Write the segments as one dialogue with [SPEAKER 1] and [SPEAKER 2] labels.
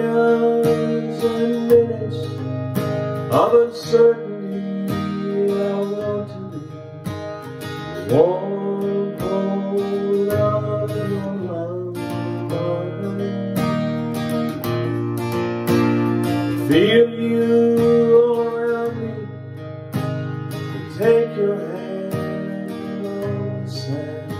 [SPEAKER 1] Hours and minutes of uncertainty I want to be. Warm, Feel you all around me Take your hand on the sand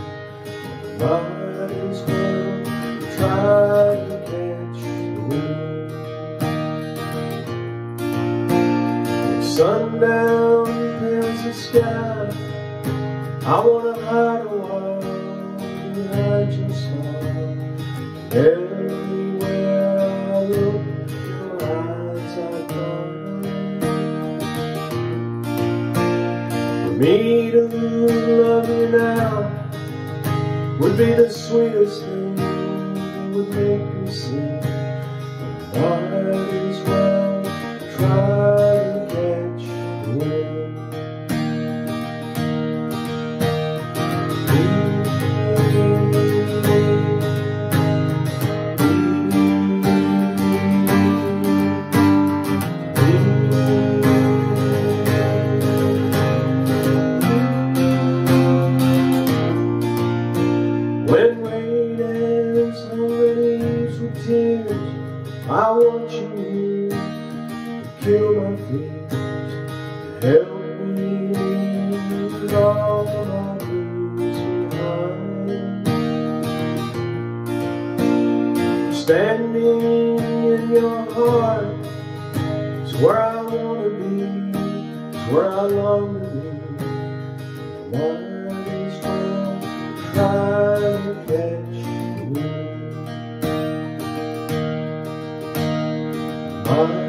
[SPEAKER 1] Sundown pales the sky. I wanna hide a while behind your smile. Everywhere I look, your eyes are gone. For me to love you now would be the sweetest thing. It would make me sing. I want you to kill my fears, to help me leave all my blues behind. Standing in your heart is where I want to be, is where I long to be. Might as well try to catch sun